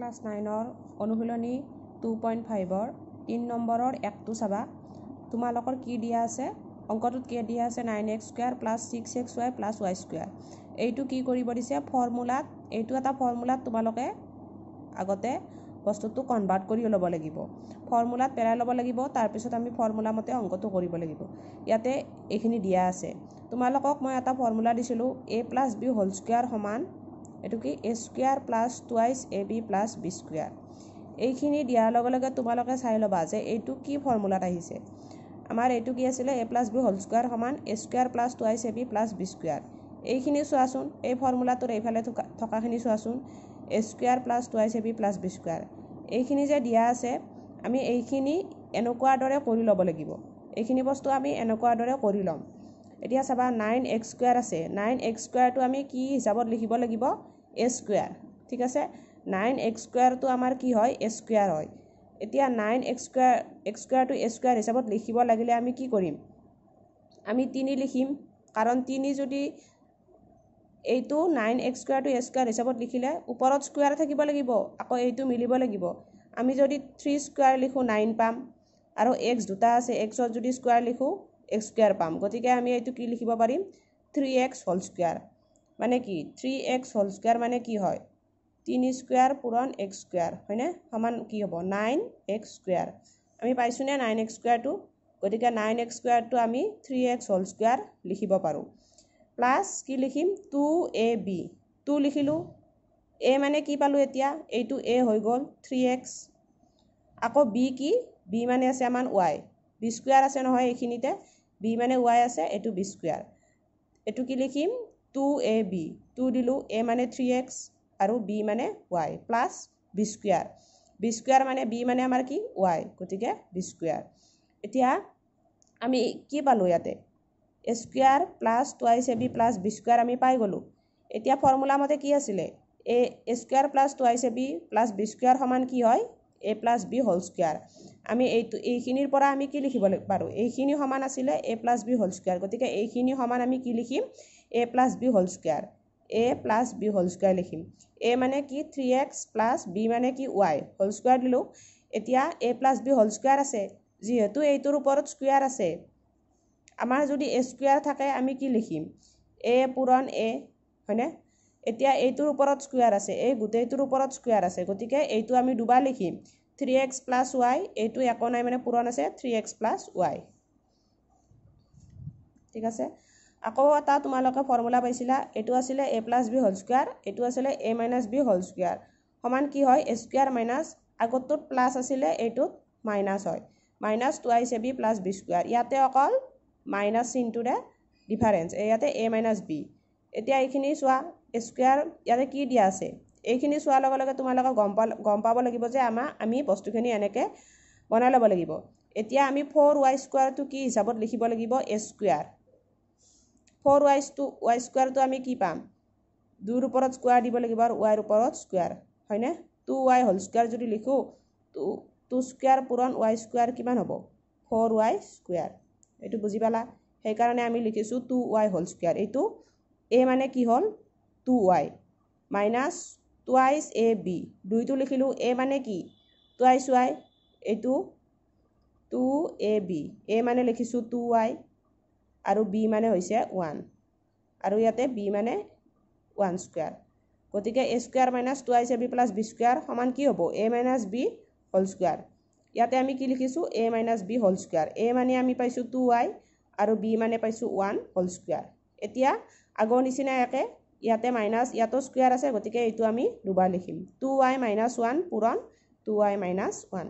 Class নাইনৰ অনুশীলনী two point ফাইভৰ তিনি নম্বৰৰ একটো চাবা। তোমালোকৰ কি দিয়া আছে? অংকটোত কি দিয়া আছে? Nine X square plus six X Y plus Y square এইটো কি কৰিব দিছে? ফৰ্মুলাত এইটো এটা ফৰ্মুলাত তোমালোকে আগতে বস্তুটো কনভাৰ্ট কৰি ল'ব লাগিব। ফৰ্মুলাত পেলাই ল'ব লাগিব তাৰপিছত আমি ফৰ্মুলা মতে অংকটো কৰিব লাগিব। ইয়াতে এইখিনি দিয়া আছে। তোমালোকক মই এটা ফৰ্মুলা দিছিলোঁ A plus B whole square সমান এইটো কি? A square plus twice A B plus B square এইখিনি দিয়াৰ লগে লগে তোমালোকে চাই ল'বা যে এইটো কি ফৰ্মুলাত আহিছে। আমাৰ এইটো কি আছিলে? A plus B whole square সমান A square plus twice A B plus B square এইখিনি চোৱাচোন এই ফৰ্মুলাটোৰ এইফালে থকা থকাখিনি চোৱাচোন। A square plus twice A B plus B square এইখিনি যে দিয়া আছে আমি এইখিনি এনেকুৱা দৰে কৰি ল'ব লাগিব। এইখিনি বস্তু আমি এনেকুৱা দৰে কৰি ল'ম। এতিয়া চাবা নাইন এক্স স্কুৱেৰ আছে। নাইন এক্স স্কুৱেৰটো আমি কি হিচাপত লিখিব লাগিব? A square. ঠিক আছে? নাইন এক্স স্কুৱেৰটো আমাৰ কি হয়? এ স্কুৱেৰ হয়। এতিয়া নাইন এক্স স্কুৱেৰ এক্স স্কুৱেৰটো এ স্কুৱেৰ হিচাপত লিখিব লাগিলে আমি কি কৰিম? আমি তিনি লিখিম। কাৰণ তিনি যদি এইটো নাইন এক্স স্কুৱেৰটো এ স্কুৱেৰ হিচাপত লিখিলে ওপৰত স্কুৱেৰ থাকিব লাগিব আকৌ এইটো মিলিব লাগিব। আমি যদি থ্ৰী স্কুৱেৰ লিখোঁ নাইন পাম। আৰু এক্স দুটা আছে এক্সত যদি স্কুৱেৰ লিখোঁ এক্স স্কুৱেৰ পাম। গতিকে আমি এইটো কি লিখিব পাৰিম? থ্ৰী এক্স হোল স্কুৱেৰ মানে কি? থ্ৰী এক্স হোল স্কুৱেৰ মানে কি হয়? তিনি স্কুৱেৰ পূৰণ এক্স স্কুৱেৰ হয়নে? সমান কি হ'ব? নাইন এক্স স্কুৱেৰ আমি পাইছোঁনে নাইন এক্স স্কুৱেৰটো গতিকে নাইন এক্স স্কুৱেৰটো আমি থ্ৰী এক্স হোল স্কুৱেৰ লিখিব পাৰোঁ। প্লাছ কি লিখিম? টু এ বি টু লিখিলোঁ। এ মানে কি পালোঁ এতিয়া? এইটো এ হৈ গ'ল থ্ৰী এক্স আকৌ বি কি? বি মানে আছে আমাৰ ৱাই বি স্কুৱেৰ আছে নহয় এইখিনিতে। বি মানে ৱাই আছে এইটো বি স্কুৱেৰ এইটো কি লিখিম? টু এ বি টু দিলোঁ এ মানে থ্ৰী এক্স আৰু বি মানে Y plus B square B square মানে বি মানে আমাৰ কি? ৱাই গতিকে বি স্কুৱেৰ এতিয়া আমি কি পালোঁ ইয়াতে? A square plus twice A B plus B square আমি পাই গ'লোঁ। এতিয়া ফৰ্মুলা মতে কি আছিলে? A square plus twice A B plus B square সমান কি হয়? A plus B whole square আমি এইটো এইখিনিৰ পৰা আমি কি লিখিব পাৰোঁ? এইখিনি সমান আছিলে A plus B whole square গতিকে এইখিনি সমান আমি কি লিখিম? A plus B whole square A plus B whole square লিখিম। এ মানে কি? থ্ৰী এক্স প্লাছ বি মানে কি? ৱাই হোল স্কুৱেৰ দিলোঁ। এতিয়া A plus B whole square আছে। যিহেতু এইটোৰ ওপৰত স্কুৱেৰ আছে। আমাৰ যদি এ স্কুৱেৰ থাকে আমি কি লিখিম? এ পূৰণ এ হয়নে? এতিয়া এইটোৰ ওপৰত স্কুৱেৰ আছে এই গোটেইটোৰ ওপৰত স্কুৱেৰ আছে গতিকে এইটো আমি দুবাৰ লিখিম। থ্ৰী এক্স প্লাছ ৱাই এইটো একো নাই মানে পূৰণ আছে থ্ৰী এক্স প্লাছ ৱাই ঠিক আছে? আকৌ এটা তোমালোকে ফৰ্মুলা পাইছিলা এইটো আছিলে A plus B whole square এইটো আছিলে A minus B whole square সমান কি হয়? এ স্কুৱেৰ মাইনাছ আগতটোত প্লাছ আছিলে এইটোত মাইনাছ হয়। Minus twice A B plus B square ইয়াতে অকল মাইনাছ চিনটোৰে ডিফাৰেঞ্চ ইয়াতে এ মাইনাছ বি এতিয়া এইখিনি চোৱা স্কুৱেৰ ইয়াতে কি দিয়া আছে? এইখিনি চোৱাৰ লগে লগে তোমালোকে গম পা গম পাব লাগিব যে আমাৰ আমি বস্তুখিনি এনেকৈ বনাই ল'ব লাগিব। এতিয়া আমি ফ'ৰ ৱাই স্কুৱেৰটো কি হিচাপত লিখিব লাগিব? এ স্কুৱেৰ ফ'ৰ ৱাইছটো ৱাই স্কুৱেৰটো আমি কি পাম? দুইৰ ওপৰত স্কুৱেৰ দিব লাগিব আৰু ৱাইৰ ওপৰত স্কুৱেৰ হয়নে? টু ৱাই হোল স্কুৱেৰ যদি লিখোঁ টু টু স্কুৱেৰ পূৰণ ৱাই স্কুৱেৰ কিমান হ'ব? ফ'ৰ ৱাই স্কুৱেৰ এইটো বুজি পালা? সেইকাৰণে আমি লিখিছোঁ টু ৱাই হোল স্কুৱেৰ এইটো এ মানে কি হ'ল? Two Y minus twice A B. দুইটো লিখিলোঁ এ মানে কি? টুৱাইছ ৱাই এইটো টু এ বি। এ মানে লিখিছোঁ টু ৱাই আৰু বি মানে হৈছে ওৱান। আৰু ইয়াতে বি মানে ওৱান স্কুৱেৰ। গতিকে A square minus twice A B plus B square সমান কি হ'ব? A minus B whole square. ইয়াতে আমি কি লিখিছোঁ? A minus B whole square. A মানে আমি পাইছোঁ টু ৱাই আৰু বি মানে পাইছোঁ ওৱান হোল স্কুৱেৰ। এতিয়া আগৰ নিচিনা একে ইয়াতে মাইনাছ ইয়াতো স্কুৱেৰ আছে গতিকে এইটো আমি দুবাৰ লিখিম। টু ৱাই মাইনাছ ওৱান পূৰণ টু ৱাই মাইনাছ ওৱান